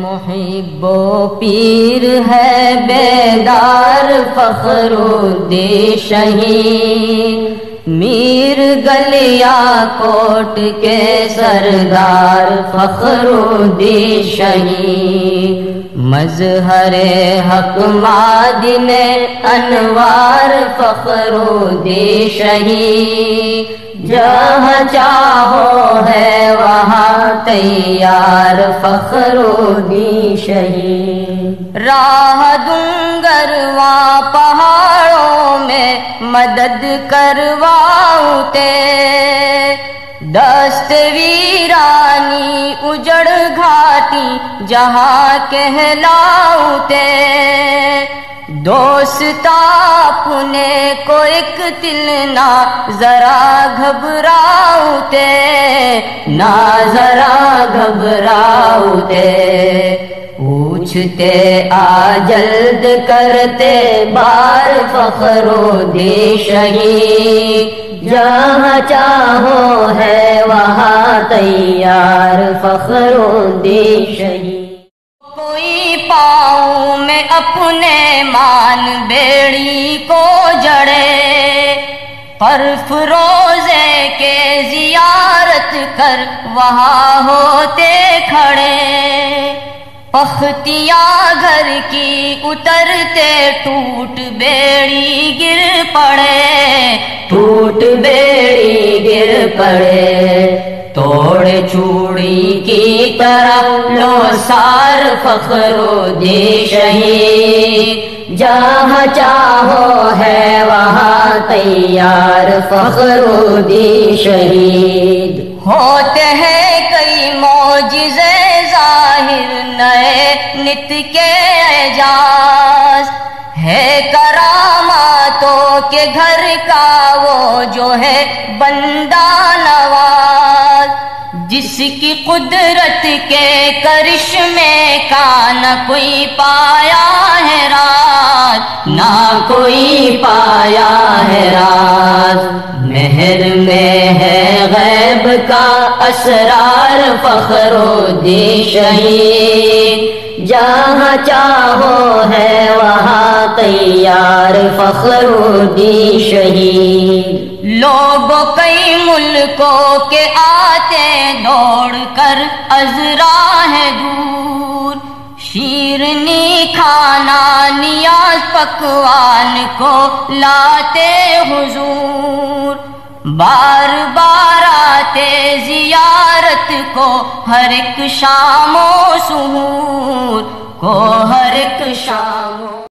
मुहिबो पीर है बेदार फखरुद्दी शहीद मीर गलिया कोट के सरदार फखरुद्दी शहीद मजहरे हक मादिन अनवार फखरुद्दी शहीद जहाँ चाहो है वहाँ तैयार फखरुद्दी शहीद राह दूंगरवा पहाड़ों में मदद करवाऊँ ते। दस्त वीरानी उजड़ घाटी जहाँ कहलाऊँ ते। दोस्ता अपने को एक तिल ना, जरा घबराऊते ना जरा घबराऊते पूछते, आ जल्द करते, बार फखरो दे शहीद। जहाँ चाहो है वहाँ तैयार फखरो शहीद। कोई पाऊँ मैं अपने मान बेड़ी को जड़े, पर फरोजे के जियारत कर वहाँ होते खड़े। पख्तिया घर की उतरते टूट बेड़ी गिर पड़े, टूट बेड़ी गिर पड़े। तोड़ चूड़ी की तरह लो सार फखरो दे शहीद। जहाँ चाहो है वहाँ तैयार फखरो दे शहीद। होते हैं नए नित के एजाज। है करामातों के घर का वो जो है बंदा नवाज़। जिसकी कुदरत के करिश्मे का न कोई पाया ना कोई पाया है राज। मेहर में है गैब का असरार फखरो जहाँ चाहो है वहाँ तैयार शहीद। लोगों कई मुल्कों के आते दौड़ कर अजरा है दूर। शीरनी खाना नियाज पकवान को लाते हुजूर। बार बार आते जियारत को हर एक शामो सुहूर। को हर एक शामो